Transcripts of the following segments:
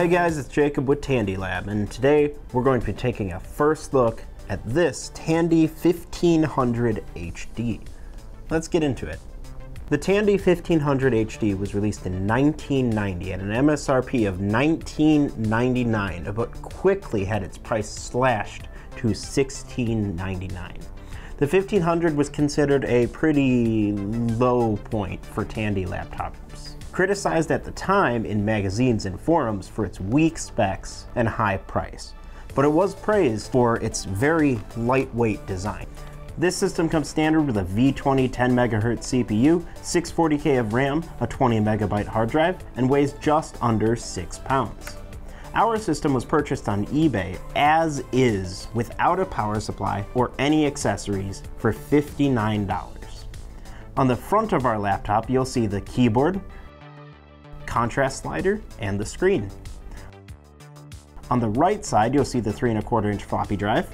Hey guys, it's Jacob with Tandy Lab, and today we're going to be taking a first look at this Tandy 1500 HD. Let's get into it. The Tandy 1500 HD was released in 1990 at an MSRP of $19.99, but quickly had its price slashed to $16.99. The 1500 was considered a pretty low point for Tandy laptops. Criticized at the time in magazines and forums for its weak specs and high price, but it was praised for its very lightweight design. This system comes standard with a V20 10 MHz CPU, 640K of RAM, a 20 megabyte hard drive, and weighs just under 6 pounds. Our system was purchased on eBay as is without a power supply or any accessories for $59. On the front of our laptop, you'll see the keyboard, contrast slider, and the screen. On the right side, you'll see the 3 and a quarter inch floppy drive,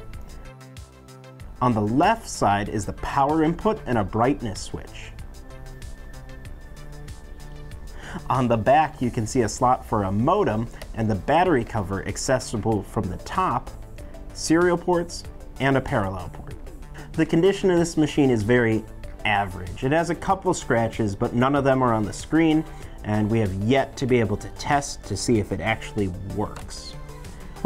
on the left side is the power input and a brightness switch. On the back, you can see a slot for a modem and the battery cover accessible from the top, serial ports, and a parallel port. The condition of this machine is very average. It has a couple scratches, but none of them are on the screen, and we have yet to be able to test to see if it actually works.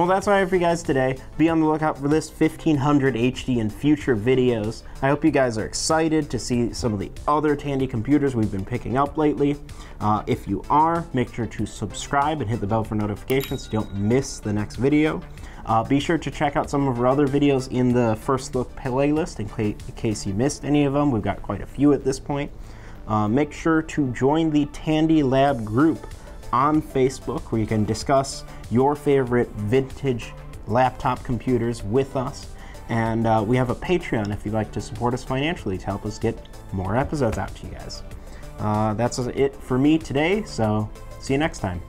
Well, that's all I have for you guys today. Be on the lookout for this 1500 HD in future videos. I hope you guys are excited to see some of the other Tandy computers we've been picking up lately. Uh, if you are, make sure to subscribe and hit the bell for notifications so you don't miss the next video. Uh, be sure to check out some of our other videos in the First Look playlist in, case you missed any of them. We've got quite a few at this point. Uh, make sure to join the Tandy Lab group on Facebook where you can discuss your favorite vintage laptop computers with us. And uh, we have a Patreon if you'd like to support us financially to help us get more episodes out to you guys. Uh, that's it for me today, so see you next time.